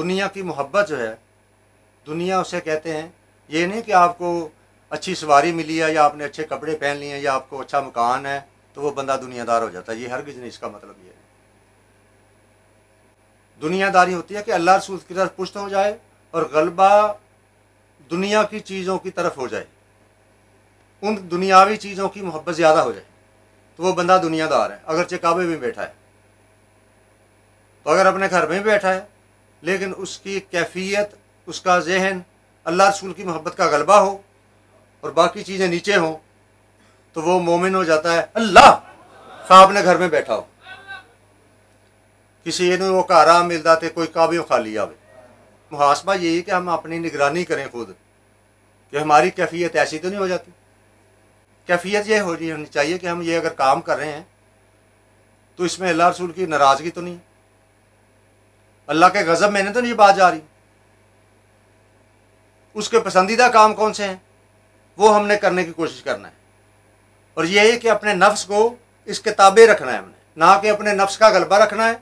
दुनिया की मोहब्बत जो है, दुनिया उसे कहते हैं, ये नहीं कि आपको अच्छी सवारी मिली है या आपने अच्छे कपड़े पहन लिए हैं या आपको अच्छा मकान है तो वो बंदा दुनियादार हो जाता है। ये हर किसी ने इसका मतलब ये है। दुनियादारी होती है कि अल्लाह रसूल की तरफ़ पुष्ट हो जाए और गलबा दुनिया की चीज़ों की तरफ़ हो जाए। उन दुनियावी चीज़ों की मोहब्बत ज़्यादा हो जाए तो वो बंदा दुनियादार है। अगरचे काबे में बैठा है। तो अगर अपने घर में बैठा है लेकिन उसकी कैफियत, उसका जहन अल्लाह रसूल की मोहब्बत का गलबा हो और बाकी चीज़ें नीचे हों तो वो मोमिन हो जाता है। अल्लाह खा अपने घर में बैठा हो। किसी ने वो घर मिलता तो कोई काबियों खाली आवे। मुहासमा यही है कि हम अपनी निगरानी करें खुद, कि हमारी कैफियत ऐसी तो नहीं हो जाती। कैफियत ये होनी चाहिए कि हम ये अगर काम कर रहे हैं तो इसमें अल्लाह रसूल की नाराज़गी तो नहीं। अल्लाह के गज़ब में तो नहीं बात जा रही। उसके पसंदीदा काम कौन से हैं? वो हमने करने की कोशिश करना है। और ये है कि अपने नफ्स को इस किताबें रखना है हमने। ना कि अपने नफ्स का गलबा रखना है।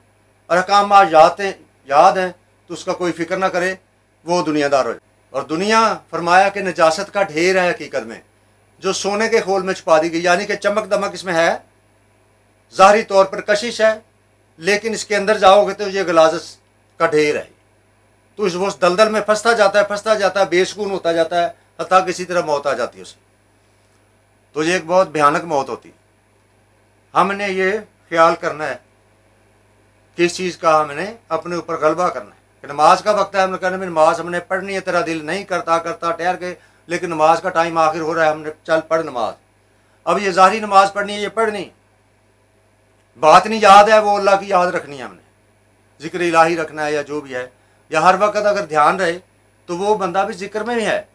और अकाम याद हैं याद हैं तो उसका कोई फ़िक्र ना करे, वो दुनियादार हो और दुनिया फरमाया कि नजासत का ढेर है हकीकत में, जो सोने के खोल में छुपा दी गई, यानी कि चमक दमक इसमें है। ज़ाहरी तौर पर कशिश है, लेकिन इसके अंदर जाओगे तो ये गलाजत का ढेर है। तो इस वो दलदल में फंसता जाता है, फंसता जाता है बेसकून होता जाता है हती किसी तरह मौत आ जाती है उसे। तो ये एक बहुत भयानक मौत होती है। हमने ये ख्याल करना है किस चीज़ का हमने अपने ऊपर गलबा करना है कि नमाज़ का वक्त है, हमने कहना नमाज़ हमने पढ़नी है, तेरा दिल नहीं करता करता ठहर के लेकिन नमाज़ का टाइम आखिर हो रहा है, हमने चल पढ़ नमाज़। अब ये जारी नमाज़ पढ़नी है, ये पढ़नी। बात नहीं याद है, वो अल्लाह की याद रखनी है हमने। ज़िक्र इलाही रखना है या जो भी है, या हर वक्त अगर ध्यान रहे तो वो बंदा भी ज़िक्र में ही है।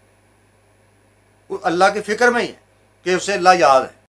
अल्लाह की फ़िक्र में ही है कि उसे अल्लाह याद है।